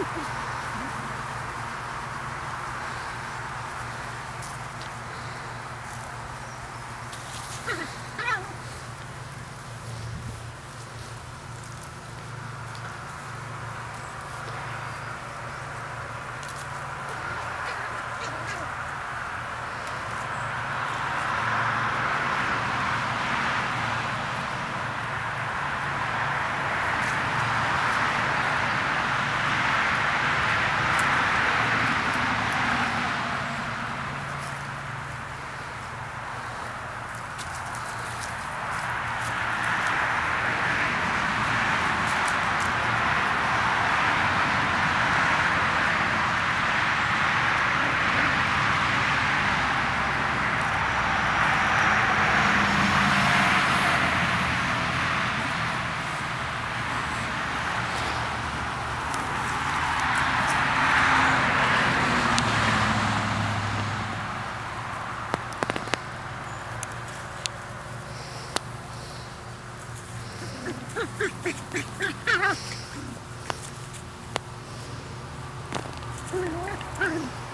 Ha ha ha! Mm-hmm.